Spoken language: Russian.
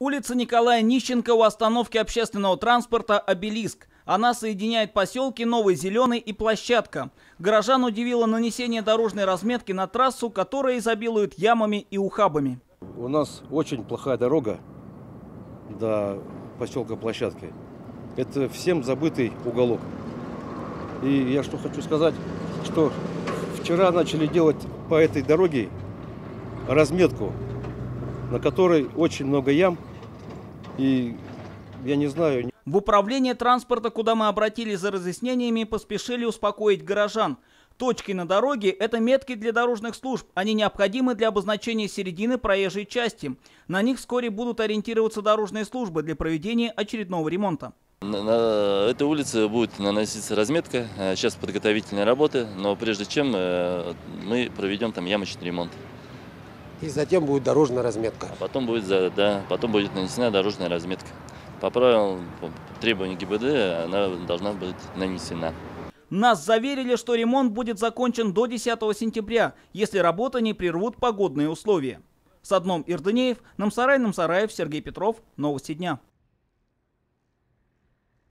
Улица Николая Нищенко у остановки общественного транспорта «Обелиск». Она соединяет поселки Новый Зеленый и Площадка. Горожан удивило нанесение дорожной разметки на трассу, которая изобилует ямами и ухабами. У нас очень плохая дорога до поселка Площадки. Это всем забытый уголок. И я что хочу сказать, что вчера начали делать по этой дороге разметку, на которой очень много ям. И я не знаю, В управление транспорта, куда мы обратились за разъяснениями, поспешили успокоить горожан. Точки на дороге – это метки для дорожных служб. Они необходимы для обозначения середины проезжей части. На них вскоре будут ориентироваться дорожные службы для проведения очередного ремонта. На, на этой улице будет наноситься разметка, э, сейчас подготовительные работы, но прежде чем э, мы проведем там ямочный ремонт. И затем будет дорожная разметка. А потом будет, да, потом будет нанесена дорожная разметка. По правилам по требованию ГИБД она должна быть нанесена. Нас заверили, что ремонт будет закончен до 10 сентября, если работа не прервут погодные условия. С одном Ирдынеев, Намсарай Намсараев, Сергей Петров. Новости дня.